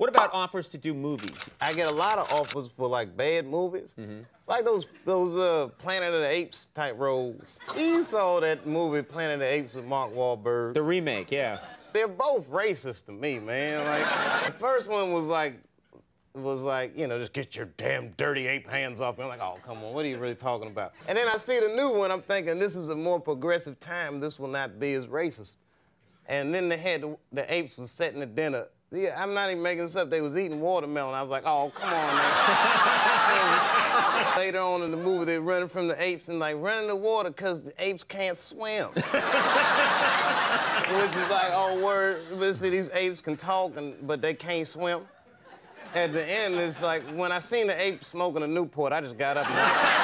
What about offers to do movies? I get a lot of offers for like bad movies, like those those uh, Planet of the Apes type roles. You saw that movie Planet of the Apes with Mark Wahlberg. The remake, yeah. They're both racist to me, man. Like the first one was like was like, you know, just get your damn dirty ape hands off me. I'm like, oh, come on, what are you really talking about? And then I see the new one, I'm thinking this is a more progressive time. This will not be as racist. And then they had the, the apes was setting the dinner. Yeah, I'm not even making this up. They was eating watermelon. I was like, oh, come on, man. Later on in the movie, they're running from the apes and like running the water because the apes can't swim. Which is like, oh, word. But see, these apes can talk, and, but they can't swim. At the end, it's like when I seen the ape smoking a Newport, I just got up and